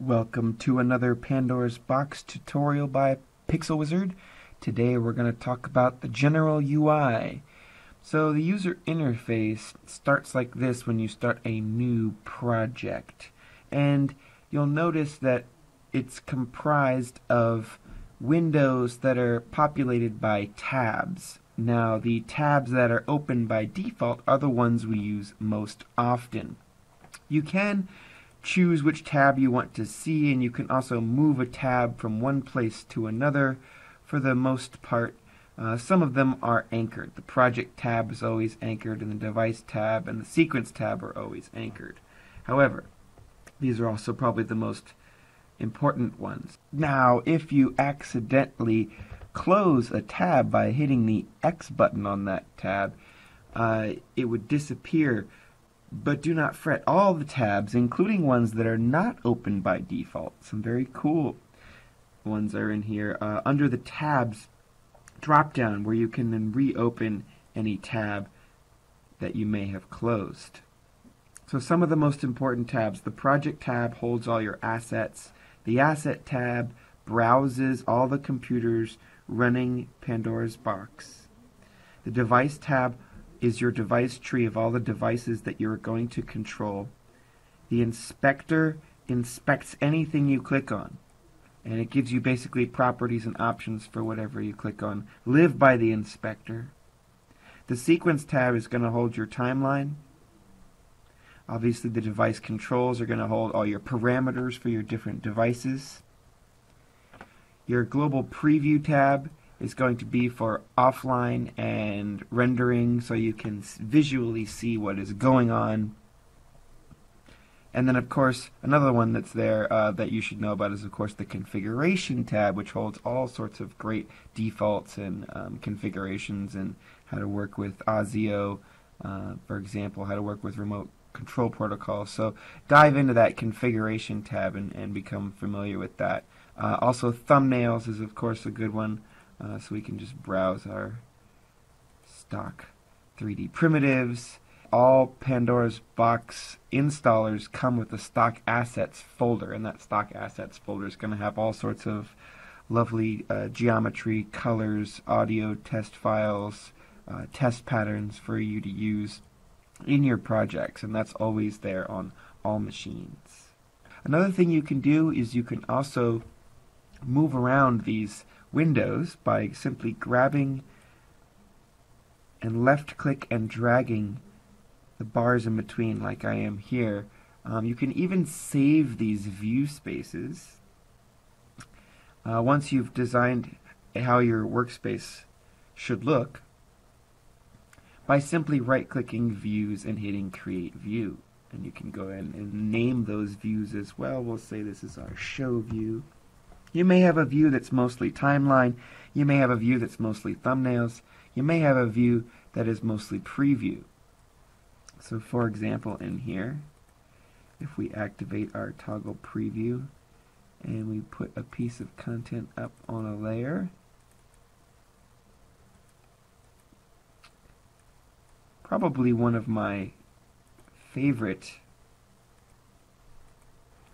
Welcome to another Pandora's Box tutorial by Pixxel Wizard. Today we're going to talk about the general UI. So the user interface starts like this when you start a new project. And you'll notice that it's comprised of windows that are populated by tabs. Now the tabs that are open by default are the ones we use most often. You can choose which tab you want to see and you can also move a tab from one place to another for the most part. Uh, some of them are anchored. The project tab is always anchored and the device tab and the sequence tab are always anchored. However these are also probably the most important ones. Now if you accidentally close a tab by hitting the X button on that tab uh, it would disappear but do not fret, all the tabs, including ones that are not open by default, some very cool ones are in here, uh, under the tabs drop down where you can then reopen any tab that you may have closed. So some of the most important tabs, the project tab holds all your assets, the asset tab browses all the computers running Pandora's box. The device tab is your device tree of all the devices that you're going to control. The inspector inspects anything you click on. And it gives you basically properties and options for whatever you click on. Live by the inspector. The sequence tab is going to hold your timeline. Obviously the device controls are going to hold all your parameters for your different devices. Your global preview tab is going to be for offline and rendering so you can visually see what is going on. And then, of course, another one that's there uh, that you should know about is, of course, the configuration tab, which holds all sorts of great defaults and um, configurations and how to work with ASIO, uh, for example, how to work with remote control protocols. So dive into that configuration tab and, and become familiar with that. Uh, also, thumbnails is, of course, a good one uh, so we can just browse our stock 3D primitives. All Pandora's box installers come with a stock assets folder, and that stock assets folder is going to have all sorts of lovely uh, geometry, colors, audio test files, uh, test patterns for you to use in your projects, and that's always there on all machines. Another thing you can do is you can also move around these windows by simply grabbing and left click and dragging the bars in between like I am here. Um, you can even save these view spaces uh, once you've designed how your workspace should look by simply right clicking views and hitting create view and you can go in and name those views as well. We'll say this is our show view. You may have a view that's mostly timeline. You may have a view that's mostly thumbnails. You may have a view that is mostly preview. So for example, in here, if we activate our toggle preview and we put a piece of content up on a layer, probably one of my favorite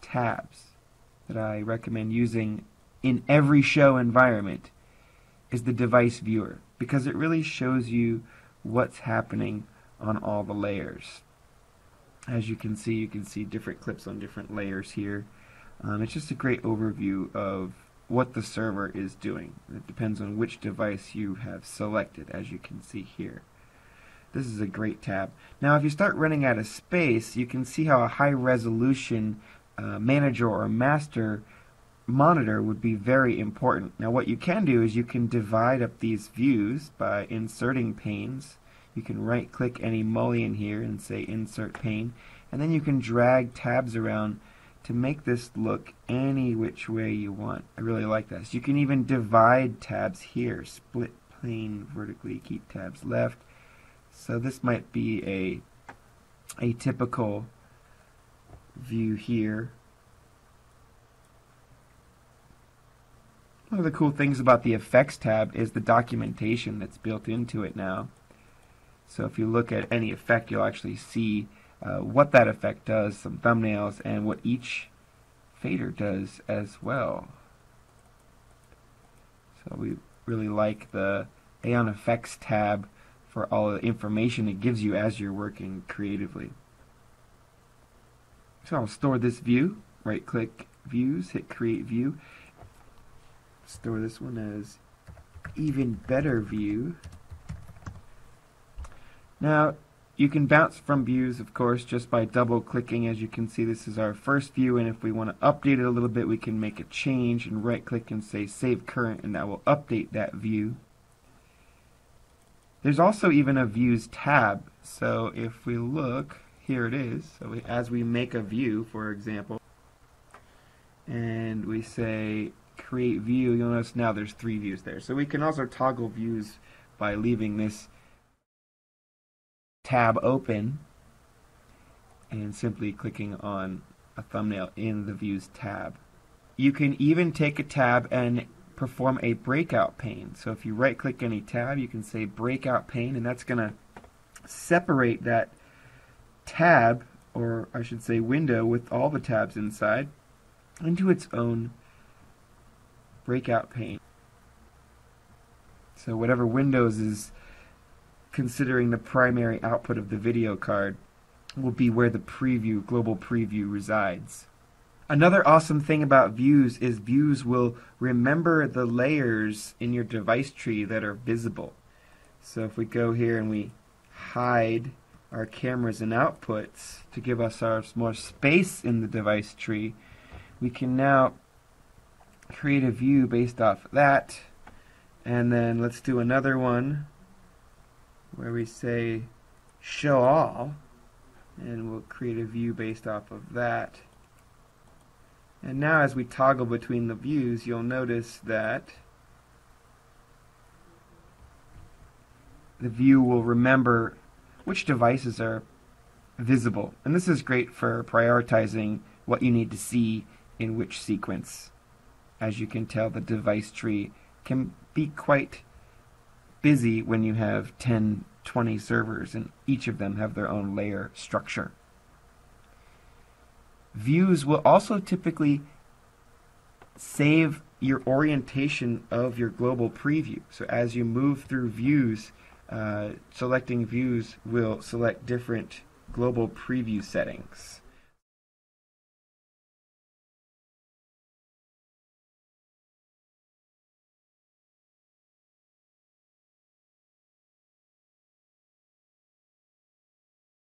tabs that I recommend using in every show environment is the device viewer because it really shows you what's happening on all the layers. As you can see, you can see different clips on different layers here. Um, it's just a great overview of what the server is doing. It depends on which device you have selected, as you can see here. This is a great tab. Now, if you start running out of space, you can see how a high resolution uh, manager or master monitor would be very important. Now what you can do is you can divide up these views by inserting panes. You can right click any mullion here and say insert pane and then you can drag tabs around to make this look any which way you want. I really like this. You can even divide tabs here. Split pane vertically, keep tabs left. So this might be a a typical view here. One of the cool things about the effects tab is the documentation that's built into it now. So if you look at any effect, you'll actually see uh, what that effect does, some thumbnails, and what each fader does as well. So we really like the Aeon Effects tab for all the information it gives you as you're working creatively. So I'll store this view, right click views, hit create view, store this one as even better view. Now you can bounce from views of course just by double clicking as you can see this is our first view and if we want to update it a little bit we can make a change and right click and say save current and that will update that view. There's also even a views tab so if we look here it is so we, as we make a view for example and we say create view, you'll notice now there's three views there. So we can also toggle views by leaving this tab open and simply clicking on a thumbnail in the views tab. You can even take a tab and perform a breakout pane. So if you right click any tab, you can say breakout pane and that's going to separate that tab, or I should say window with all the tabs inside, into its own breakout pane. So whatever Windows is considering the primary output of the video card will be where the preview, global preview resides. Another awesome thing about views is views will remember the layers in your device tree that are visible. So if we go here and we hide our cameras and outputs to give us our more space in the device tree, we can now create a view based off that. And then let's do another one where we say show all and we'll create a view based off of that. And now as we toggle between the views you'll notice that the view will remember which devices are visible and this is great for prioritizing what you need to see in which sequence as you can tell, the device tree can be quite busy when you have 10, 20 servers and each of them have their own layer structure. Views will also typically save your orientation of your global preview. So as you move through views, Uh, selecting views will select different global preview settings.